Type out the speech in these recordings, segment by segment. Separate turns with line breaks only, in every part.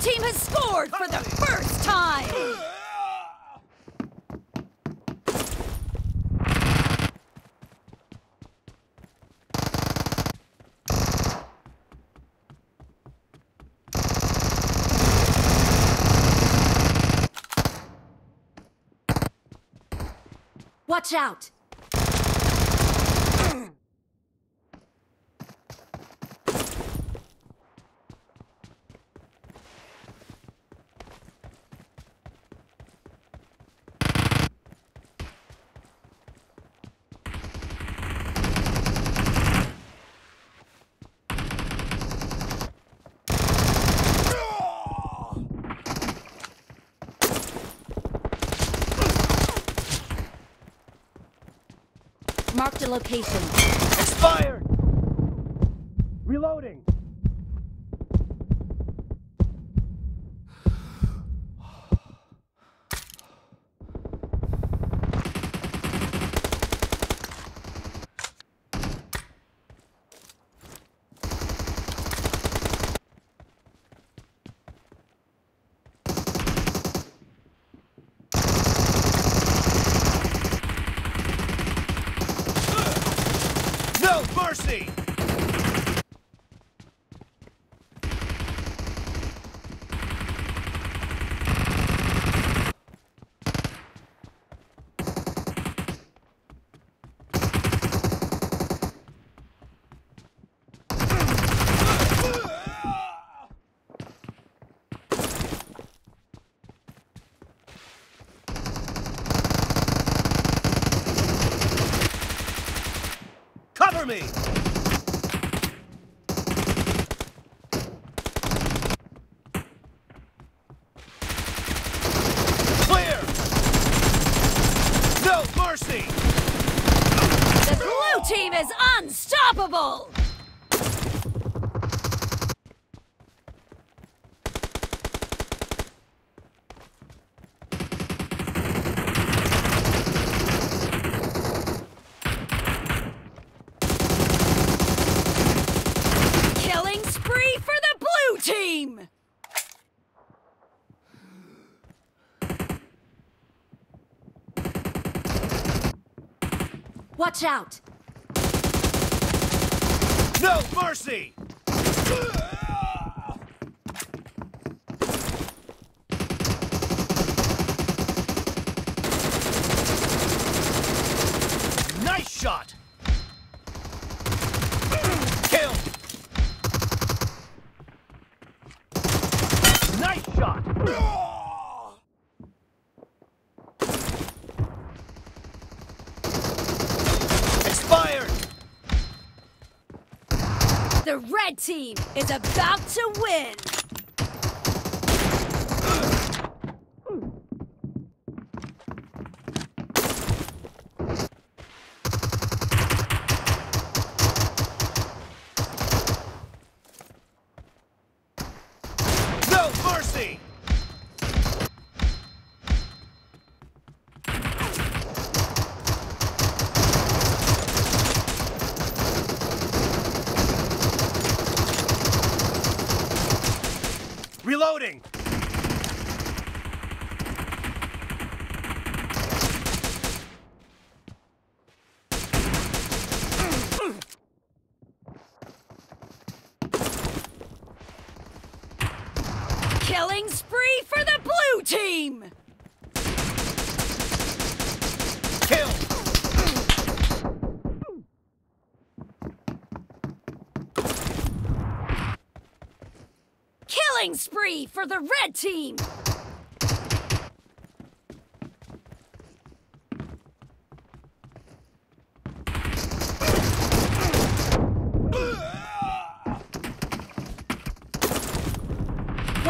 team has scored for the first time! Watch out! Marked a location.
Expired! Reloading! No me! Clear! No mercy!
The blue team is unstoppable! Killing spree for the blue team! Watch out!
No mercy! Nice shot! Kill! Nice shot! Expired!
The red team is about to win!
No mercy! Reloading!
Killing spree for the blue team!
Kill!
Killing spree for the red team!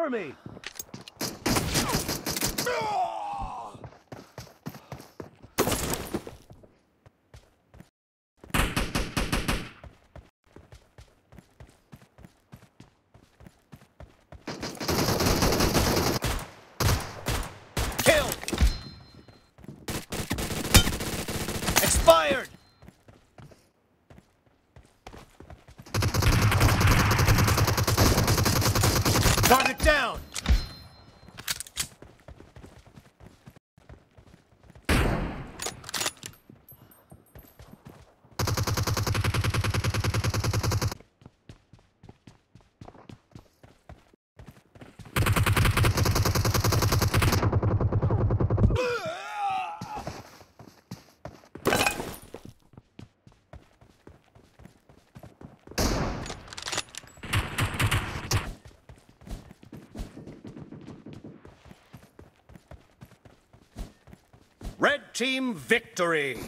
Cover me! Kill! Project 10. Team victory!